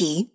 key